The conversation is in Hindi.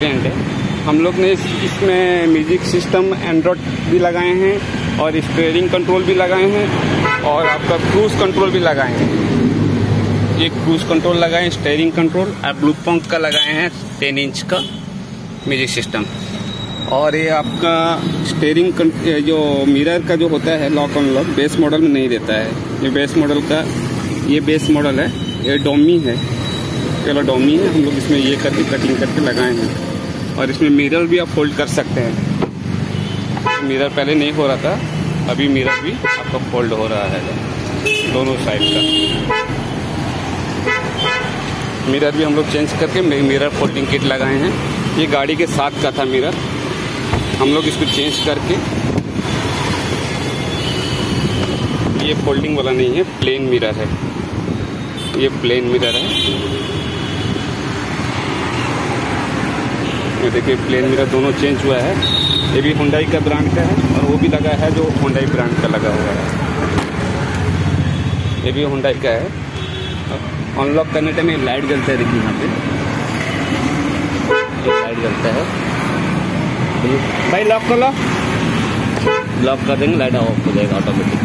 है। हम लोग ने इस, इसमें म्यूज़िक सिस्टम एंड्रॉयड भी लगाए हैं और स्टेयरिंग कंट्रोल भी लगाए हैं और आपका क्रूज कंट्रोल भी लगाए हैं। ये क्रूज कंट्रोल लगाए हैं स्टेयरिंग कंट्रोल और ब्लू पंक का लगाए हैं टेन इंच का म्यूज़िक सिस्टम और ये आपका स्टेयरिंग जो मिरर का जो होता है lock on lock base model में नहीं देता है। ये बेस मॉडल का ये बेस मॉडल है ये डोमी है। चलो डोमी है हम लोग इसमें ये करके कटिंग करके लगाए हैं। और इसमें मिरर भी आप फोल्ड कर सकते हैं। मिरर पहले नहीं हो रहा था, अभी मिरर भी आपका फोल्ड हो रहा है। दोनों साइड का। मिरर भी हम लोग चेंज करके मिरर फोल्डिंग किट लगाए हैं। ये गाड़ी के साथ का था मिरर हम लोग इसको चेंज करके ये फोल्डिंग वाला नहीं है प्लेन मिरर है। ये प्लेन मिरर है। ये देखिए प्लेन मेरा दोनों चेंज हुआ है। ये भी हुंडई का ब्रांड का है और वो भी लगा है जो हुंडई ब्रांड का लगा हुआ है। ये भी हुंडई का है। अनलॉक करने टाइम लाइट जलता है, देखिए यहाँ पे। ये लाइट जलता है। भाई लॉक कर। लो लॉक कर देंगे लाइट ऑफ़ हो जाएगा ऑटोमेटिक